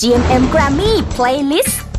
GMM Grammy Playlist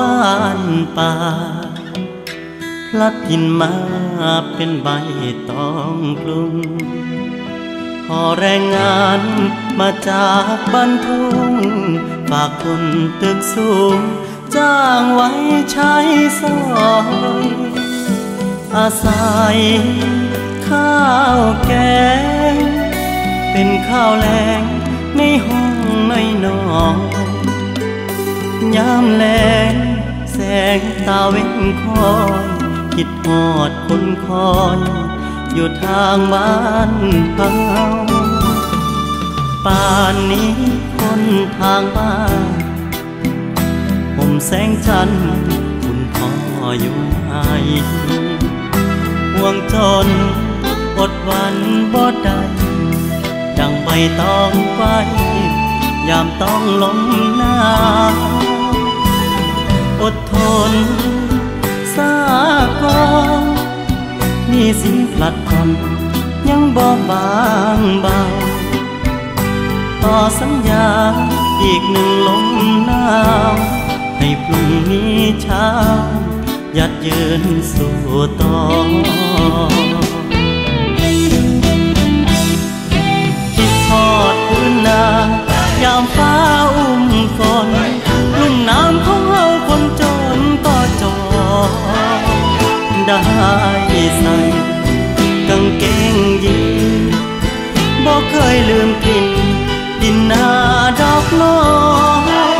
บ้านป่า พลัดหินมาเป็นใบตองกลุ่มพอแรงงานมาจากบ้านทุ่ง ฝากคนตึกสูง จ้างไว้ใช้สอยอาศัยข้าวแกง เป็นข้าวแรงในห้องไม่นอนยามแลง สงตาเว้นคอยคิดหอดคนคอยอยู่ทางบ้านเฮาป่านนี้คนทางบ้านผมแสงจันทร์คุณพ่ออยู่ไหนห่วงจนอดวันบ่ได้ดังใบตองไว้ยามต้องลมหนาว อดทนสากองนี่สินพลัดพันยังบ่บางเบาต่อสัญญาอีกหนึ่งลมหนาวให้พรุ่งนี้เช้า ยัดยินสู่ต่อคิดทอดพื้นนายามฟ้าอุ้มฝนลุ่มน้ำของเฮา ได้ใส่กางเกงยีนบอกเคยลืมกลิ่นดินนาดอกน้อย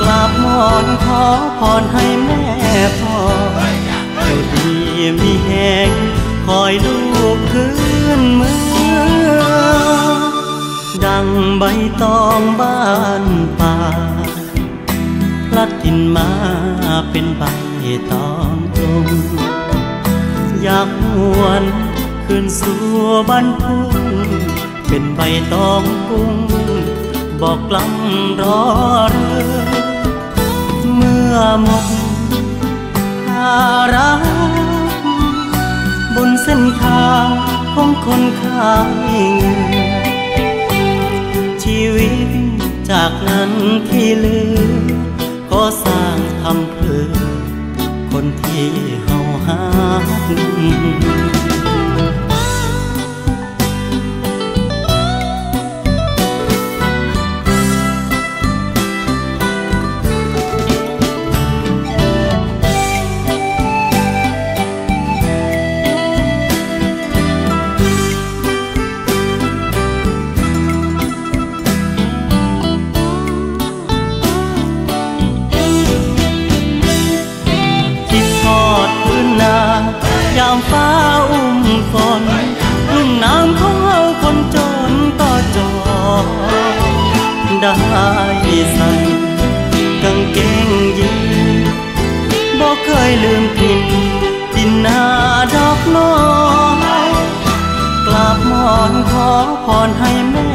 กราบมอนขอพรให้แม่พ่ออยู่ดีมีแหงคอยลูกคืนเมืองดังใบตองบ้า คืนสู่บ้านทุ่งเป็นใบตองกุ้งบอกกล้ำรอเรือเมื่อหมดหารักบนเส้นทางของคนขายเงินชีวิตจากนั้นที่เลือ ก็สร้างทำเพื่อคนที่เฮาหา ลืมกินดินนาดอกน้อยกราบมอนขอพรให้แม่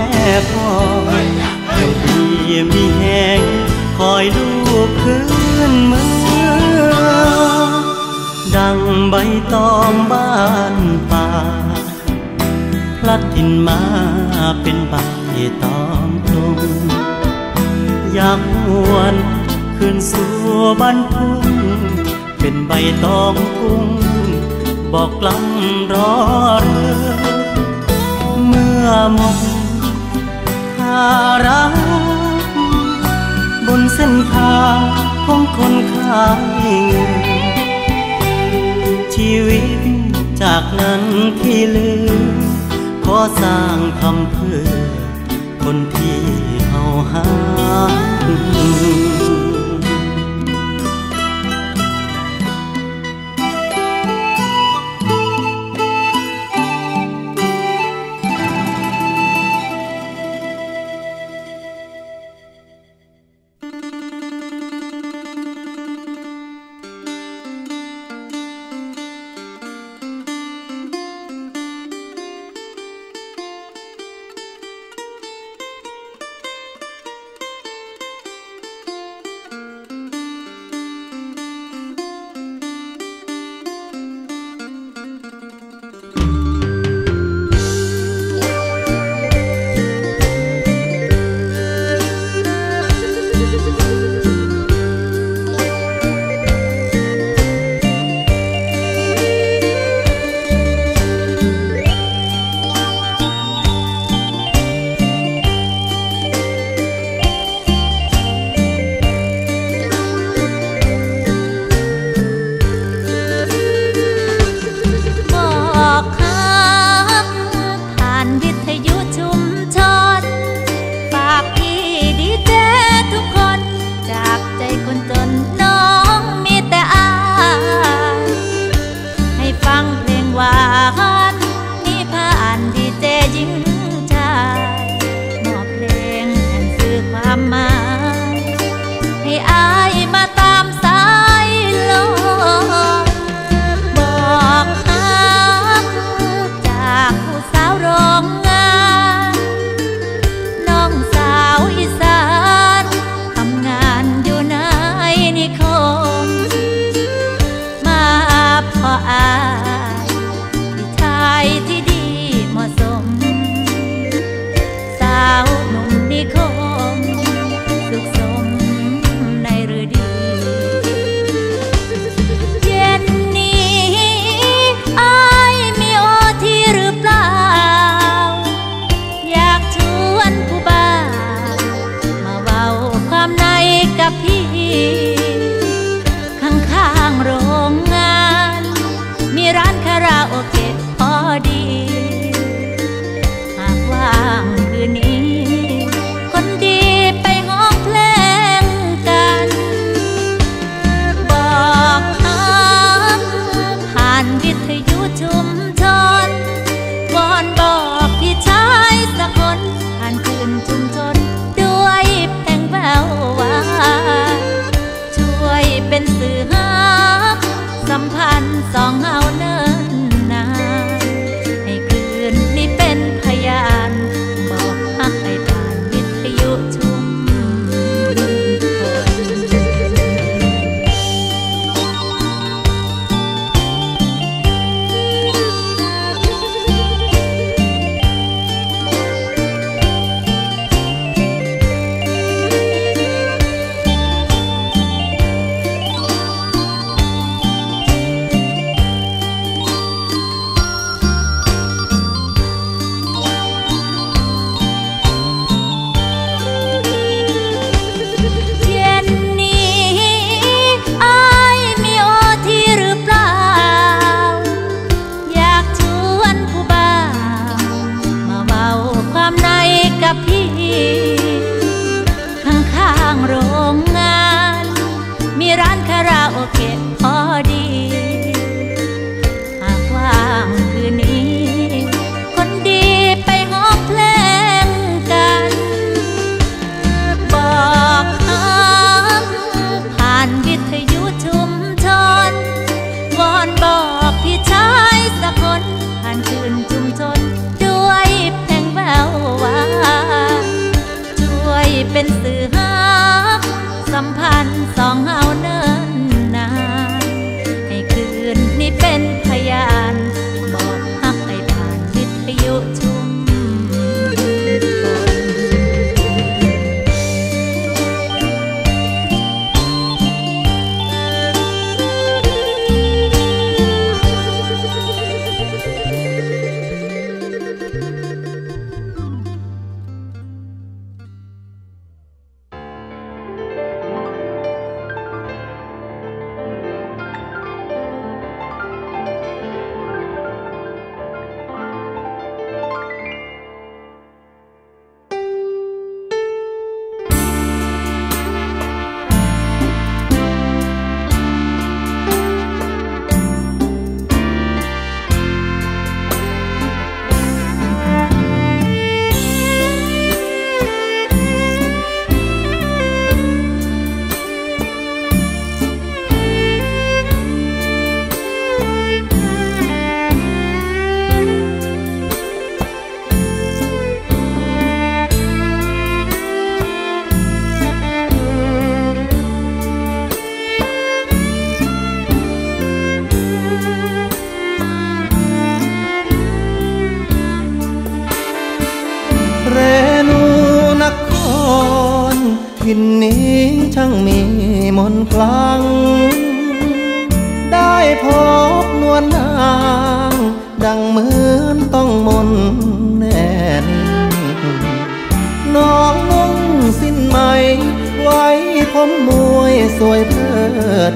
พ่ออยู่ดีมีแหงคอยลูกคืนเมืองดังใบตองบ้านป่าพลัดถิ่นมาเป็นใบตองตรงอยากหวนคืนสู่บ้านทุ่ง เป็นใบตองกุ้งบอกกล้ำรอเรือเมื่อหมดภาระบนเส้นทางของคนขายเงินชีวิตจากนั้นที่เลือขอสร้างทำเพื่อคนที่เราหา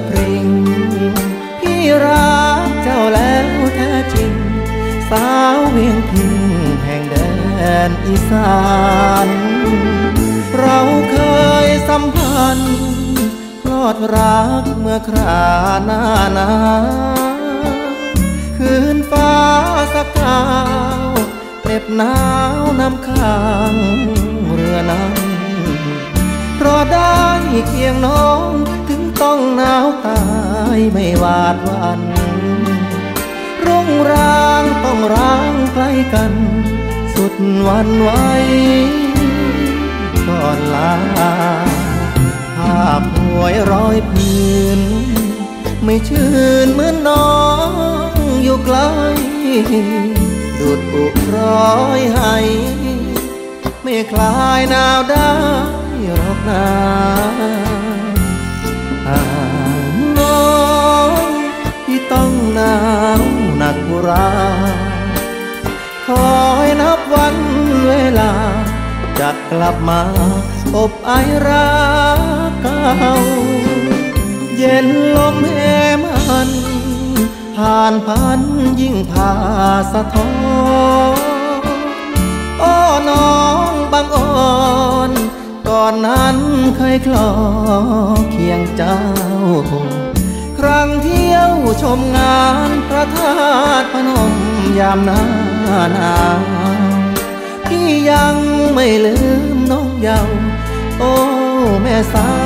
ดพริง พี่รักเจ้าแล้วแท้จริง สาวเวียงพิงแห่งแดนอีสาน เราเคยสัมพันธ์พลอดรักเมื่อคราหน้านาคืนฟ้าสักกาวเหน็บหนาวน้ำข้างเรือนั้นเพราะได้เคียงน้อง ตายไม่หวาดวันรุ่งร้างต้องร้างใกล้กัน สุดวันไว้ก่อนลาภาพหวยร้อยพื้น ไม่ชื่นเหมือนน้องอยู่ไกลดูดอุร้อยให้ไม่คลายหนาวได้หรอกนา องที่ต้องหนาวหนักุราคอยนับวันเวลา จะกลับมาอบไอรักเก่า เย็นลมแหมันผ่านพันยิ่งผ่าสะท้อนโอ้น้องบางอ่อนก่อนนั้นเคยคลอเคียงเจ้า ครั้งเที่ยวชมงานพระธาตุพนมยามหน้าหนาวพี่ยังไม่ลืมน้องเยาว์โอ้ แม่สาว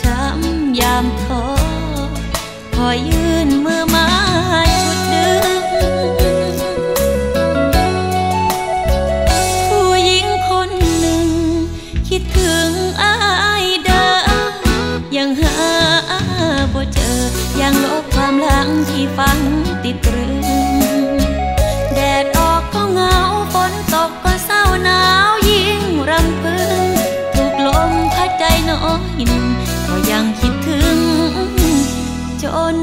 ช้ำยามท้อพอยื จน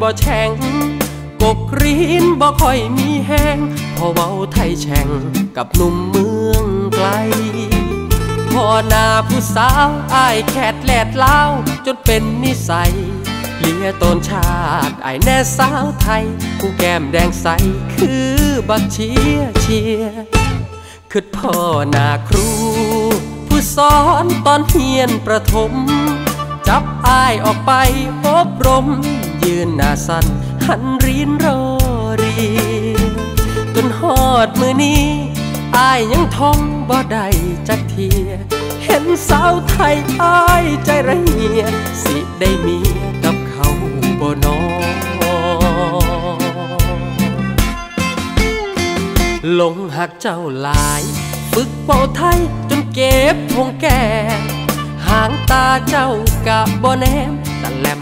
บ่แช่งกกรีนบ่ค่อยมีแห้งพอเว้าไทยแช่งกับหนุ่มเมืองไกลพอหน้าผู้สาวอายแคดแลดเล่าจนเป็นนิสัยเลียตนชาติไอแน่สาวไทย ผู้แก้มแดงใสคือบักเชียเชียคือพ่อนาครู ผู้สอนตอนเฮียนประถม จับอายออกไปอบรม ยืนหน้าสั้นหันรีนรอเรียนจนฮอดมือนี้อายยังท่องบ่ได้จักเทีย เห็นสาวไทยอายใจระเหีย สิได้มีกับเขาบ่นอหลงหักเจ้าหลาย ฝึกเป่าไทยจนเก็บพงแก่ หางตาเจ้ากะบ่แนมตะแลม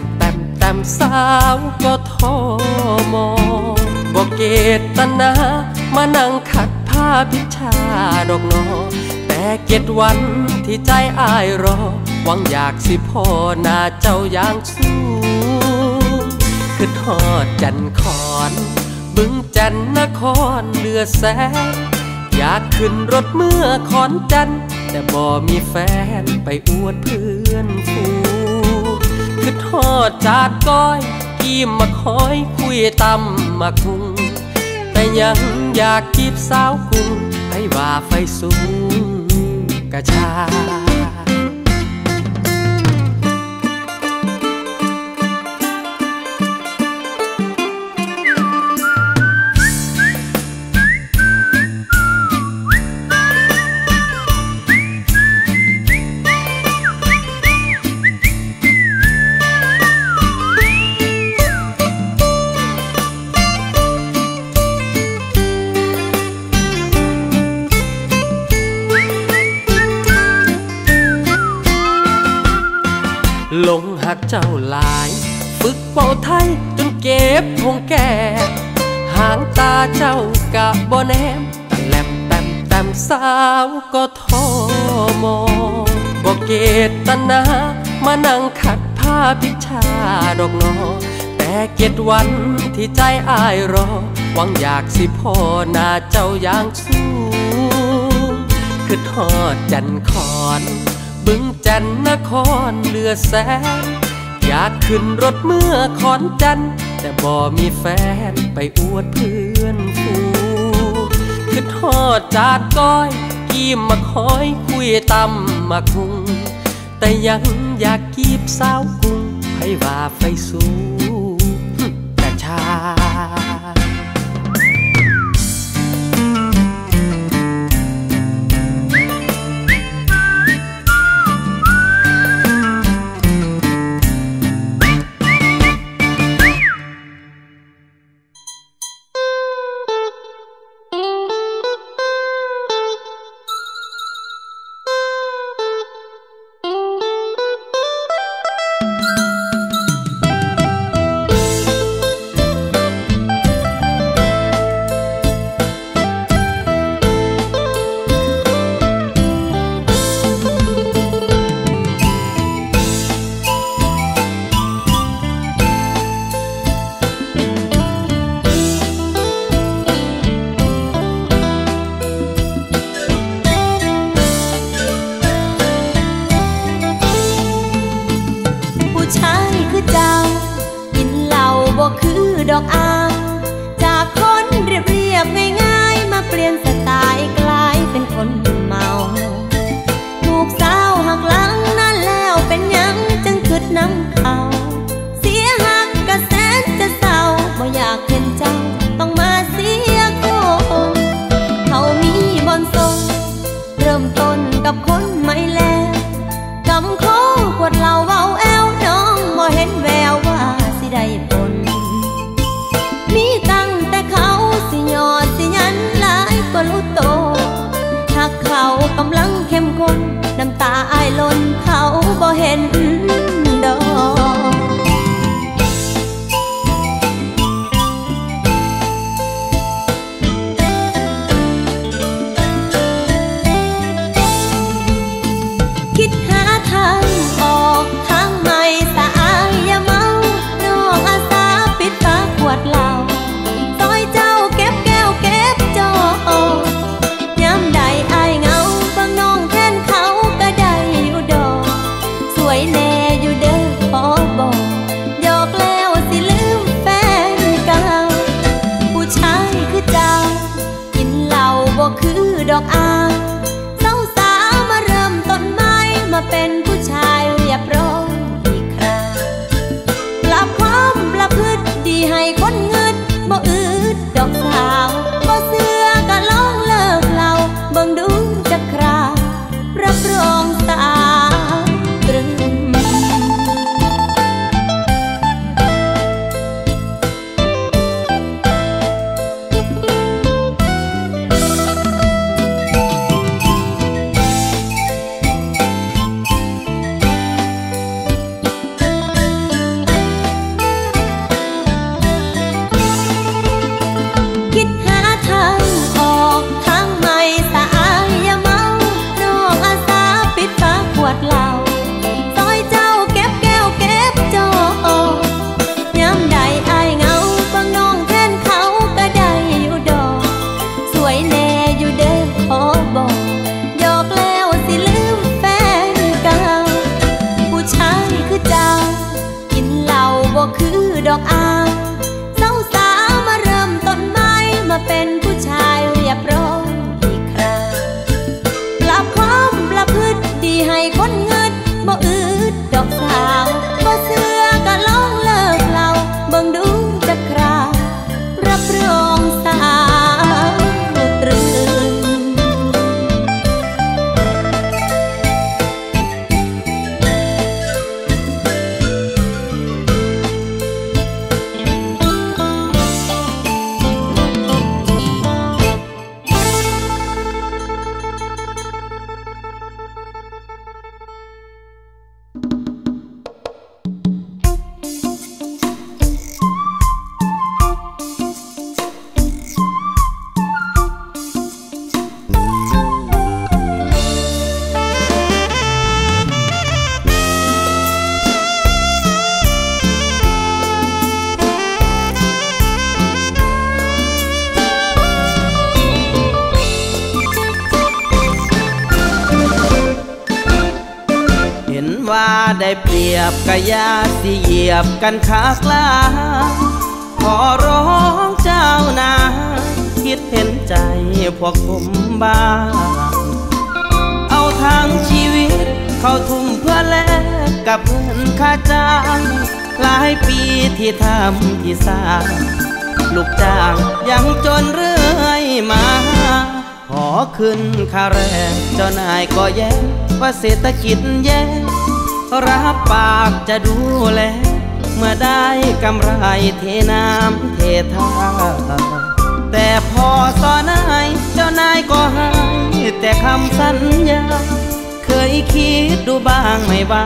ต้มแต้มสาวก็ทอมอบ่เกตนามานั่งขัดผ้าพิชาดอกนอแต่เก็ดวันที่ใจอายรอ หวังอยากสิพ่อหน้าเจ้าอย่างสู้คือทอดจันคอนบึงจันนครเลือแสนอยากขึ้นรถเมื่อขอนจันแต่บ่มีแฟนไปอวดเพื่อนฟู ทอดจาดก้อยกีมมาคอยคุยตำมาคุง แต่ยังอยากกีบสาวคุงให้ว่าไฟสูงกระชา หักเจ้าหลาย ฝึกเป่าไทยจนเก็บพงแก่หางตาเจ้ากะบ่แนมตะแลมแต้มแต้มสาวก็ทอมอบ่เกตนามานั่งขัดผ้าพิชาดอกนอแต่เก็ดวันที่ใจอายรอ หวังอยากสิพ่อหน้าเจ้าอย่างสู้คือทอดจันคอน บึงจันนครเลือแสนอยากขึ้นรถเมื่อขอนจัน แต่บ่มีแฟนไปอวดเพื่อนฟูคือทอดจาดก้อย กีมมาคอยคุยตำมาคุง แต่ยังอยากกีบสาวกรุงให้ว่าไฟสูง บกะยาสิเหยียบกันขากลาขอร้องเจ้านาคิดเห็นใจพวกผมบ้างเอาทางชีวิตเข้าทุ่มเพื่อแลกกับเงินค่าจ้างหลายปีที่ทำที่สร้างลูกจ้างยังจนเรื่อยมาขอขึ้นค่าแรงเจ้านายก็แย้งว่าเศรษฐกิจแย่ รับปากจะดูแล เมื่อได้กำไรเทน้ำเทท่า แต่พอสอนายเจ้านายก็ให้แต่คำสัญญา เคยคิดดูบ้างไหมว่า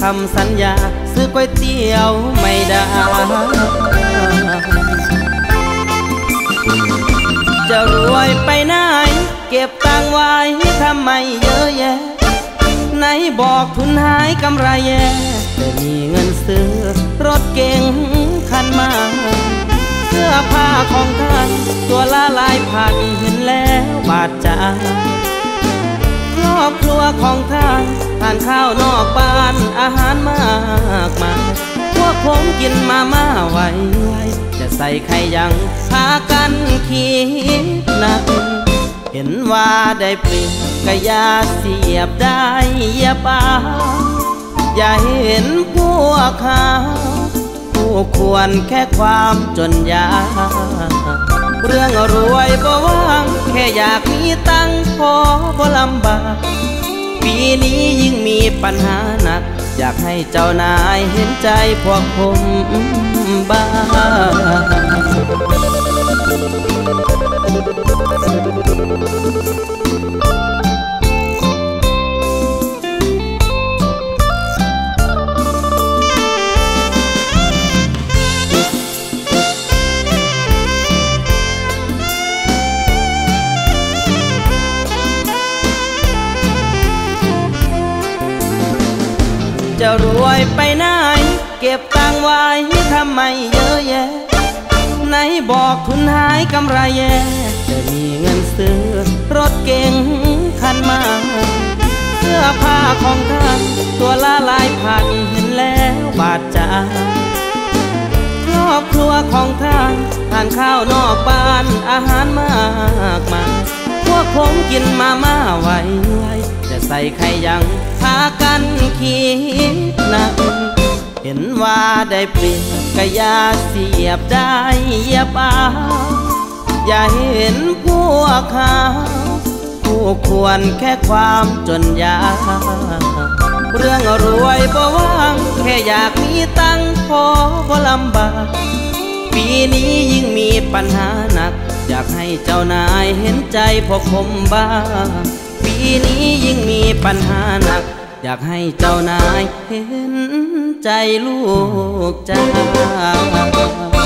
คำสัญญาซื้อก๋วยเตี๋ยวไม่ได้จะรวยไปไหน เก็บตังไว้ทำไมเยอะแยะ ไหนบอกทุนหายกำไรแย่แต่มีเงินซื้อรถเก๋งคันมา เสื้อผ้าของท่าน ตัวละลายพันเห็นแล้วบาดใจครอบครัวของท่านทานข้าวนอกบ้านอาหารมากมายพวกผมกินมามาไว้ จะใส่ใครยังพากันคิดนัก เห็นว่าได้เปรียบกะยาเสียบได้ยาปาอย่าเห็นพวกเขาผู้ควรแค่ความจนยากเรื่องรวยบ่ว่าง แค่อยากมีตังพอบ่ลำบาก ปีนี้ยิ่งมีปัญหาหนัก อยากให้เจ้านายเห็นใจพวกผม บ้างจะรวยไปหน้า เก็บตังไว้ทำไมเยอะแยะไหนบอกทุนหายกำไรแย่จะมีเงินซื้อรถเก๋งคันมา เสื้อผ้าของท่านตัวละลายพันเห็นแล้วบาดใจครอบครัวของท่านทานข้าวนอกบ้านอาหารมากมายพวกผมกินมาม่าไว้ไว้จะใส่ไข่ยังพากันคิดหนัก เห็นว่าได้เปรียบกะยาเสียบได้ยาปาอย่าเห็นพวกเขาผู้ควรแค่ความจนยา เรื่องรวยบ่ว่าง แค่อยากมีตังพอบ่ลำบาก ปีนี้ยิ่งมีปัญหาหนัก อยากให้เจ้านายเห็นใจพวกผมบ้าง ปีนี้ยิ่งมีปัญหาหนัก อยากให้เจ้านายเห็นใจลูกจ้า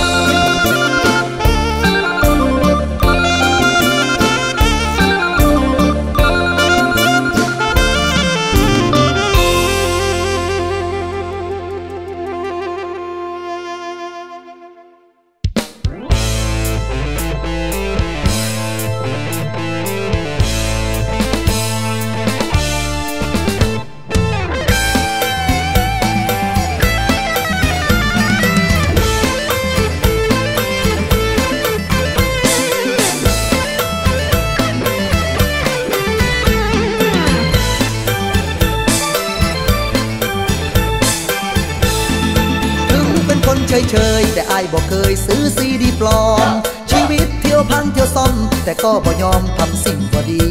บอกเคยซื้อซีดีปลอม ชีวิตเที่ยวพังเที่ยวซ่อม แต่ก็บ่ยอมทำสิ่งบ่ดี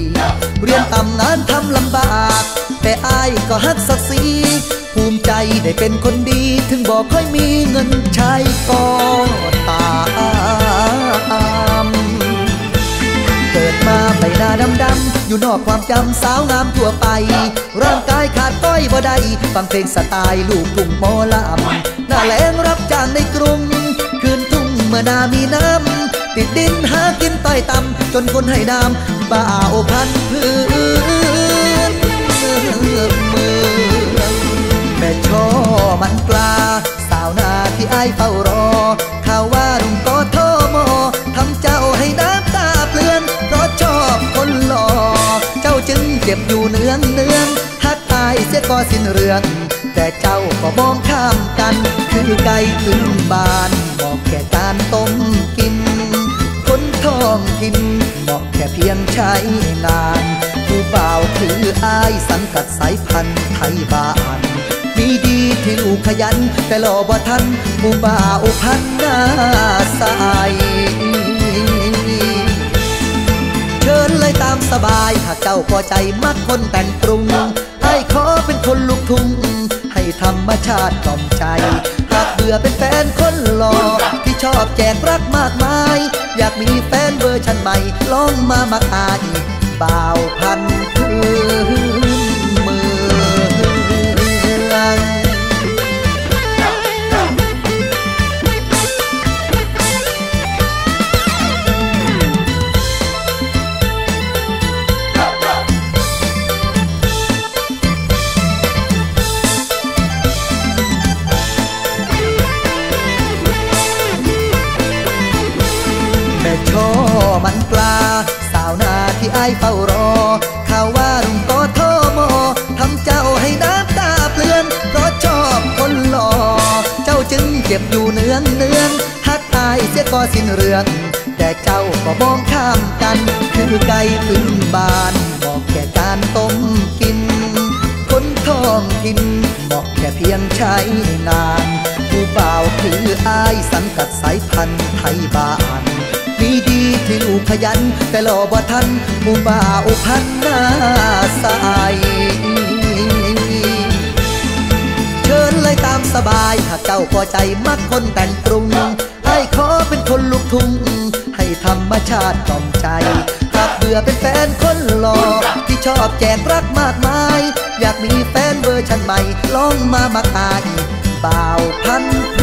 เรียนต่ำงานทำลำบาก แต่อายก็ฮักศักดิ์ศรีภูมิใจได้เป็นคนดี ถึงบอกค่อยมีเงินใช้ก็ตามเกิดมาใบหน้าดำๆอยู่นอกความจำสาวงามทั่วไป ร่างกายขาดต้อยบ่ได้ฟังเพลงสไตล์ลูกกรุงหมอลำหน้าแลงรับจ้างในกรุง ทุ่งเมื่อนามีน้ำ ติดดินหากินต้อยต่ำจนคนให้น้ำบ้าโอพันพื้นเมืองแม่ช่อมันปลา สาวนาที่ไอเฝ้ารอ ข่าวว่าลุงก็ทรมอทำเจ้าให้น้ำตาเปลือน เพราะชอบคนหล่อ เจ้าจึงเจ็บอยู่เนืองเนืองฮักอายเสียก็สิ้นเรื่องแต่เจ้าก็มองข้ามกัน คือไกลถึงบาน บอกแค่การต้มกิน คนท้องถิ่นเหมาะแค่เพียงใช้งาน ผู้บ่าวคืออายสังกัดสายพันธุ์ไทยบ้านมีดีที่ลูกขยัน แต่หล่อบ่ทันผู้บ่าวพันหน้าใสเชิญเลยตามสบาย หากเจ้าพอใจมักคนแต่งกรุงให้ขอเป็นคนลูกทุ่งให้ธรรมชาติกล่อมใจ กเบื่อเป็นแฟนคนหล่อที่ชอบแจกรักมากมาย อยากมีแฟนเวอร์ชันใหม่ลองมามาอายบ่าวพันธุ์ มันปลา สาวนาที่อายเฝ้ารอ ข่าวว่าลุงก็โทรมอทำเจ้าให้น้ำตาเปลือน เพราะชอบคนหล่อ เจ้าจึงเจ็บอยู่เนืองเนืองหักตายเสียก็สิ้นเรื่อง แต่เจ้าก็มองข้ามกัน คือไก่ขึ้นบานบอกแค่การต้มกิน คนท้องถิ่นบอกแค่เพียงใช้งานผู้บ่าวคืออายสังกัดสายพันธุ์ไทยบ้าน ที่ลูกขยัน แต่หล่อบ่ทันผู้บ่าวพันหน้าใสเชิญเลยตามสบายหากเจ้าพอใจมักคนแต่งกรุงให้ขอเป็นคนลูกทุ่งให้ธรรมชาติกล่อมใจหากเบื่อเป็นแฟนคนหล่อที่ชอบแจกรักมากมาย อยากมีแฟนเวอร์ชันใหม่ลองมามาอายบ่าวพันพื้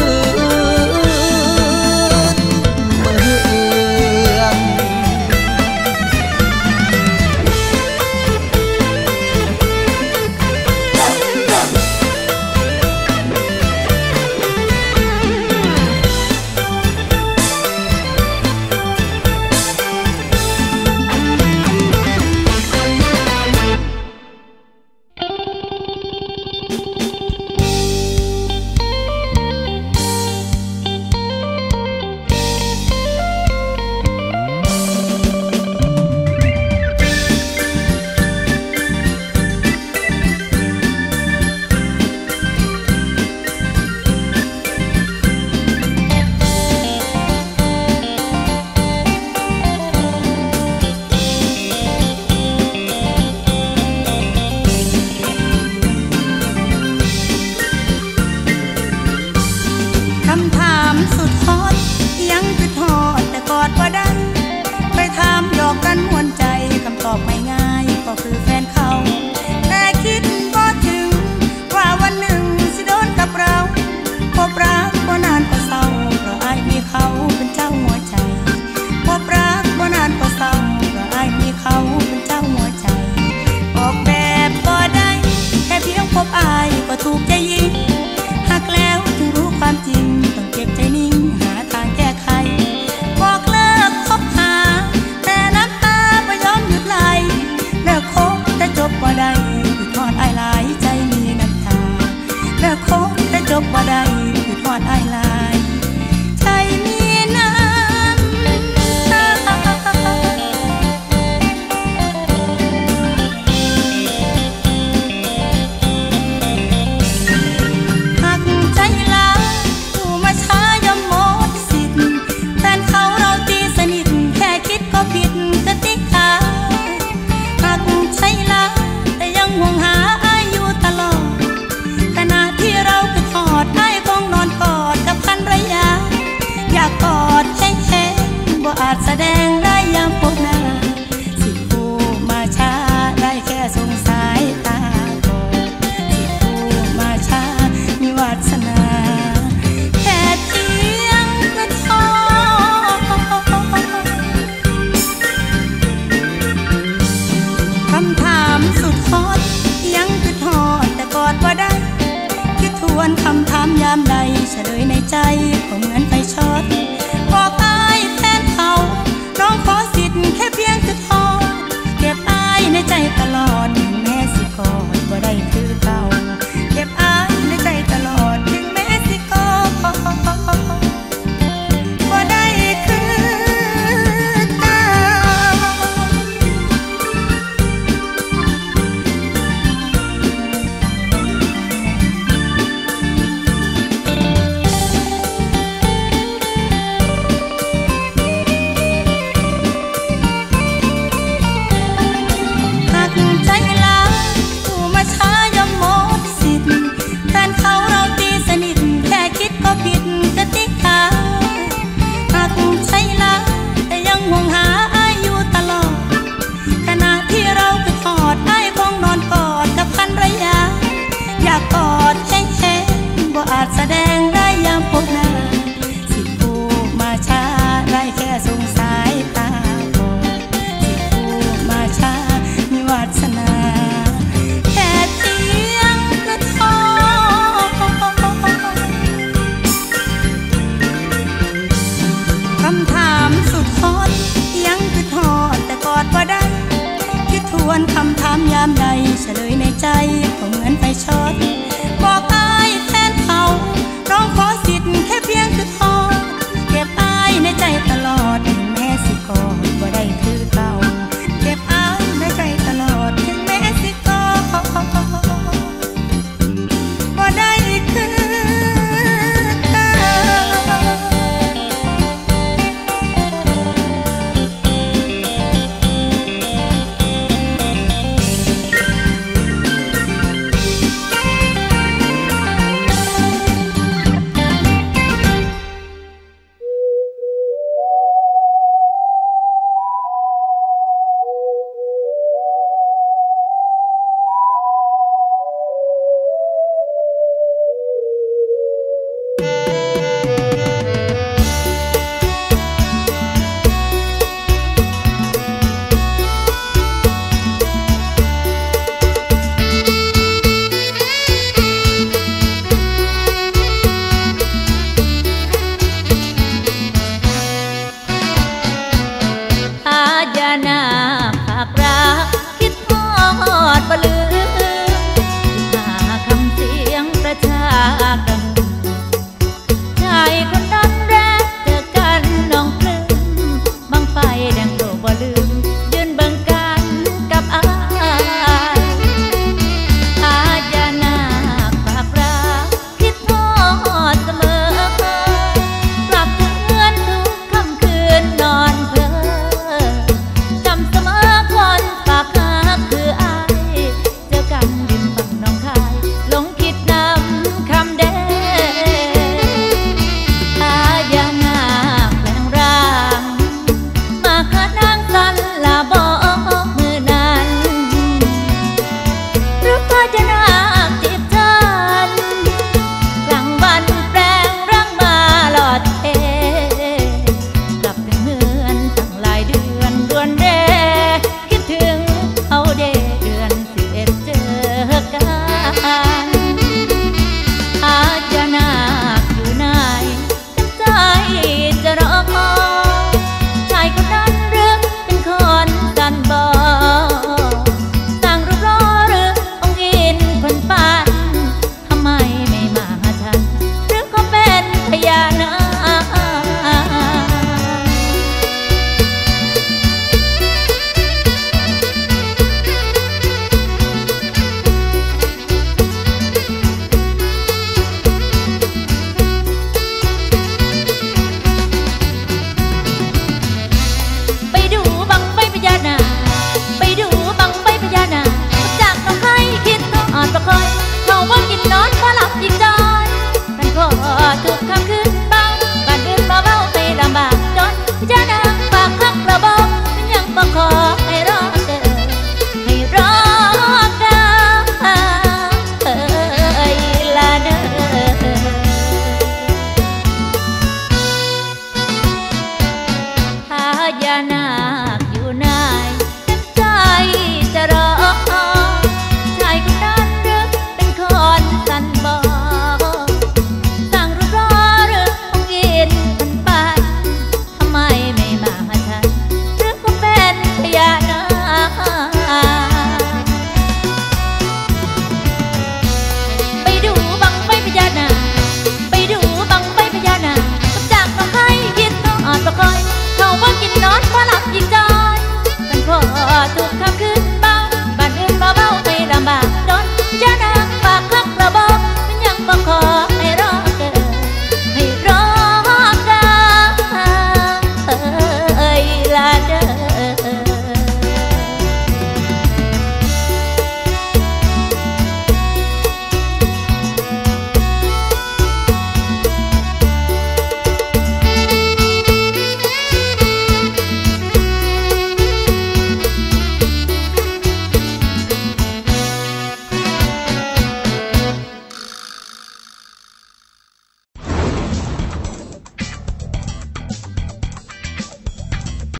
Yeah.